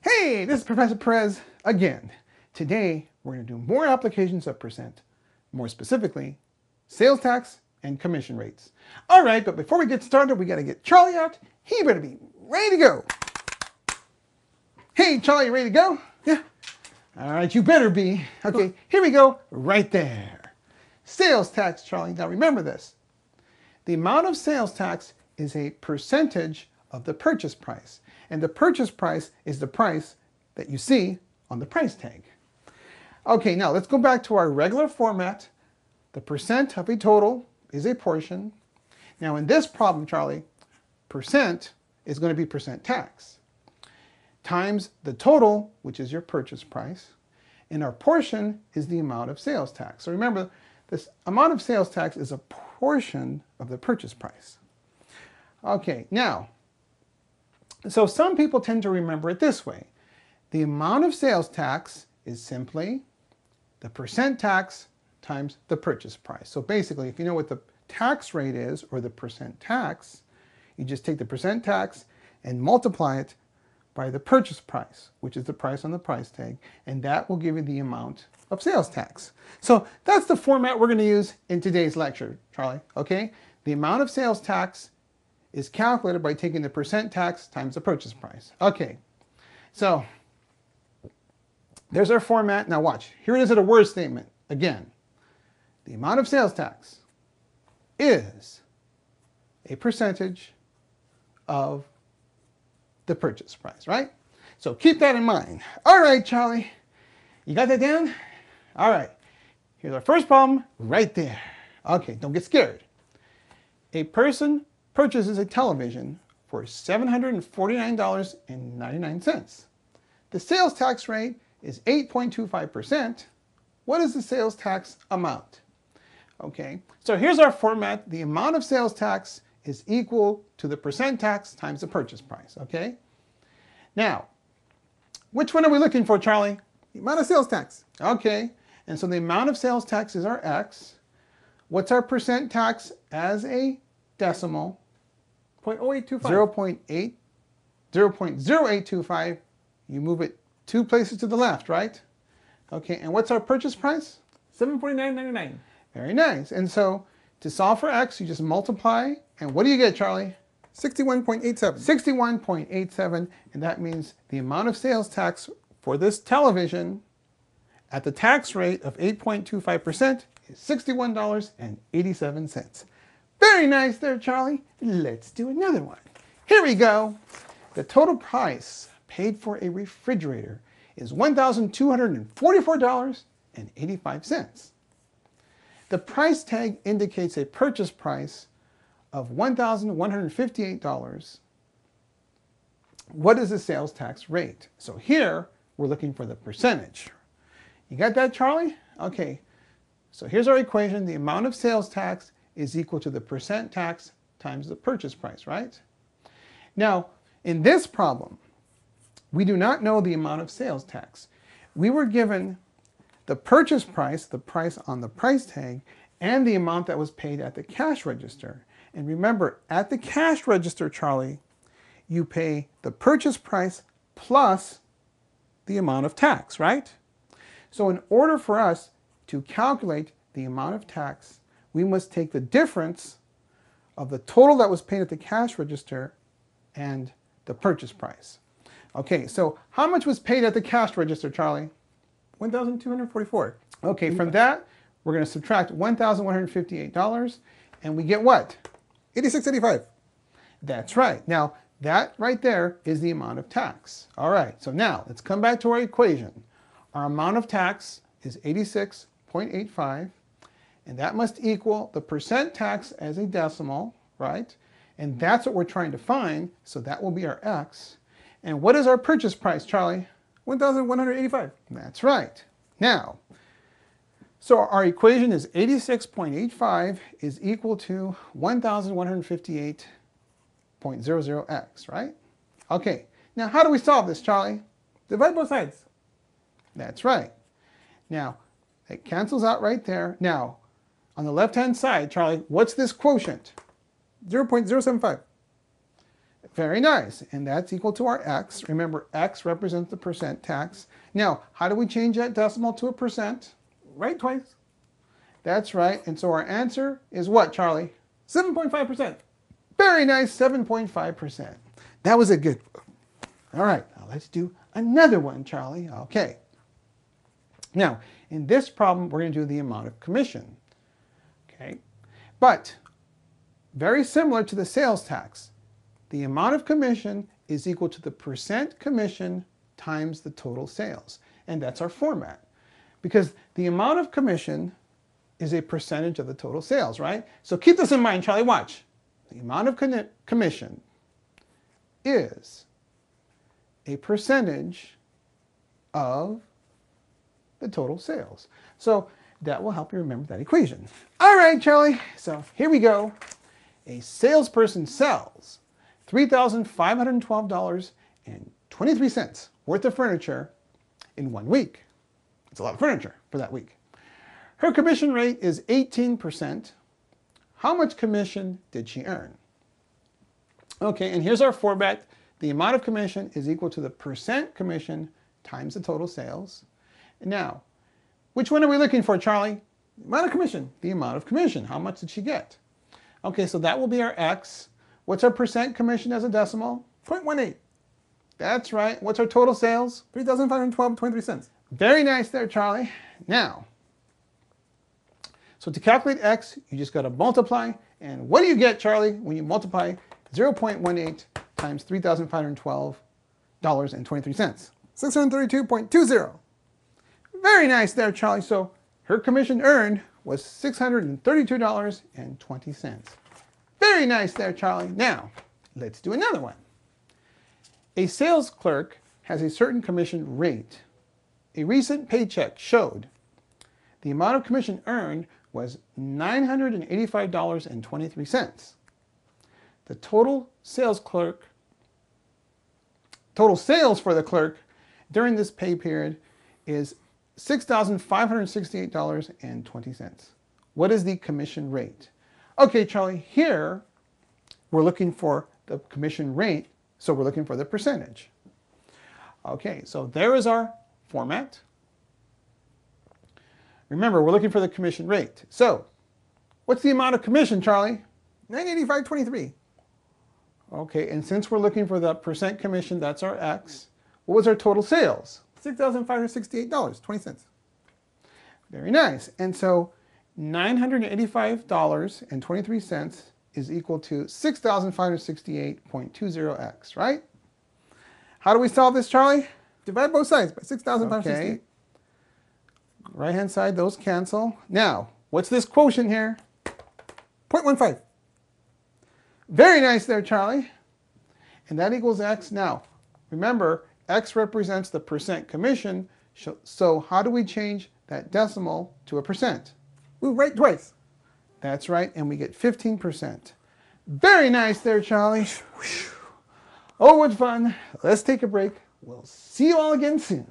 Hey, this is Professor Perez again. Today, we're going to do more applications of percent, more specifically, sales tax and commission rates. All right, but before we get started, we got to get Charlie out. He better be ready to go. Hey, Charlie, you ready to go? Yeah. All right, you better be. Okay, here we go, right there. Sales tax, Charlie. Now remember this. The amount of sales tax is a percentage of the purchase price. And the purchase price is the price that you see on the price tag. Okay, now let's go back to our regular format. The percent of a total is a portion. Now in this problem, Charlie, percent is going to be percent tax times the total, which is your purchase price, and our portion is the amount of sales tax. So remember, this amount of sales tax is a portion of the purchase price. Okay, now, so some people tend to remember it this way. The amount of sales tax is simply the percent tax times the purchase price. So basically, if you know what the tax rate is, or the percent tax, you just take the percent tax and multiply it by the purchase price, which is the price on the price tag, and that will give you the amount of sales tax. So that's the format we're going to use in today's lecture, Charlie, okay? The amount of sales tax is calculated by taking the percent tax times the purchase price. Okay, so there's our format. Now watch, here it is at a word statement. Again, the amount of sales tax is a percentage of the purchase price, right? So keep that in mind. All right, Charlie, you got that down? All right, here's our first problem right there. Okay, don't get scared. A person purchases a television for $749.99. The sales tax rate is 8.25%. What is the sales tax amount? Okay, so here's our format. The amount of sales tax is equal to the percent tax times the purchase price, okay? Now, which one are we looking for, Charlie? The amount of sales tax. Okay, and so the amount of sales tax is our X. What's our percent tax as a decimal? 0.0825. 0.8, 0.0825. You move it two places to the left, right? Okay, and what's our purchase price? 749.99. Very nice. And so to solve for X, you just multiply, and what do you get, Charlie? 61.87. 61.87, and that means the amount of sales tax for this television at the tax rate of 8.25% is $61.87. Very nice there, Charlie. Let's do another one. Here we go. The total price paid for a refrigerator is $1,244.85. The price tag indicates a purchase price of $1,158. What is the sales tax rate? So here, we're looking for the percentage, you got that, Charlie? Okay, so here's our equation. The amount of sales tax is equal to the percent tax times the purchase price, right? Now, in this problem, we do not know the amount of sales tax. We were given the purchase price, the price on the price tag, and the amount that was paid at the cash register. And remember, at the cash register, Charlie, you pay the purchase price plus the amount of tax, right? So in order for us to calculate the amount of tax, we must take the difference of the total that was paid at the cash register and the purchase price. Okay, so how much was paid at the cash register, Charlie? 1,244. Okay, from that, we're going to subtract $1,158, and we get what? 86.85. That's right. Now, that right there is the amount of tax. All right, so now let's come back to our equation. Our amount of tax is 86.85, and that must equal the percent tax as a decimal, right? And that's what we're trying to find, so that will be our x. And what is our purchase price, Charlie? 1,185. That's right. Now, so our equation is 86.85 is equal to 1,158.00x, right? Okay, now how do we solve this, Charlie? Divide both sides. That's right. Now, it cancels out right there. Now, on the left-hand side, Charlie, what's this quotient? 0.075. Very nice. And that's equal to our x. Remember, x represents the percent tax. Now, how do we change that decimal to a percent? Right twice. That's right. And so our answer is what, Charlie? 7.5%. Very nice, 7.5%. That was a good one. All right, now let's do another one, Charlie. Okay. Now, in this problem, we're going to do the amount of commission. Okay. But very similar to the sales tax, the amount of commission is equal to the percent commission times the total sales. And that's our format. Because the amount of commission is a percentage of the total sales, right? So keep this in mind, Charlie. Watch. The amount of commission is a percentage of the total sales. So that will help you remember that equation. All right, Charlie. So here we go. A salesperson sells $3,512.23 worth of furniture in one week. It's a lot of furniture for that week. Her commission rate is 18%. How much commission did she earn? Okay, and here's our format. The amount of commission is equal to the percent commission times the total sales. Now, which one are we looking for, Charlie? The amount of commission. The amount of commission. How much did she get? Okay, so that will be our X. What's our percent commission as a decimal? 0.18. That's right. What's our total sales? 3,512.23 cents. Very nice there, Charlie. Now, so to calculate x, you just got to multiply. And what do you get, Charlie, when you multiply 0.18 times $3,512.23? 632.20. Very nice there, Charlie. So her commission earned was $632.20. Very nice there, Charlie. Now, let's do another one. A sales clerk has a certain commission rate. A recent paycheck showed the amount of commission earned was $985.23. The total sales clerk, total sales for the clerk during this pay period is $6,568.20. What is the commission rate? Okay, Charlie, here we're looking for the commission rate, so we're looking for the percentage. Okay, so there is our format. Remember, we're looking for the commission rate. So, what's the amount of commission, Charlie? 985.23. Okay, and since we're looking for the percent commission, that's our X. What was our total sales? $6,568.20. Very nice. And so $985.23 is equal to 6,568.20x, right? How do we solve this, Charlie? Divide both sides by 6,568. Okay. Right hand side, those cancel. Now, what's this quotient here? 0.15. Very nice there, Charlie. And that equals x. Now, remember, x represents the percent commission. So how do we change that decimal to a percent? We write twice. That's right, and we get 15%. Very nice there, Charlie. Oh, what fun. Let's take a break. We'll see you all again soon.